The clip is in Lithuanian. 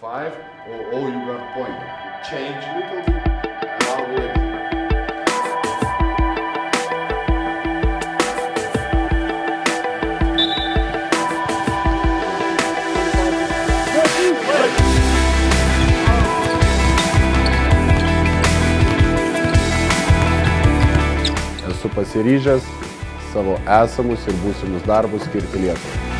Five, or oh, you got point. Change little bit. Now wait. Esu pasiryžęs savo esamus ir būsimus darbus skirti Lietuvai.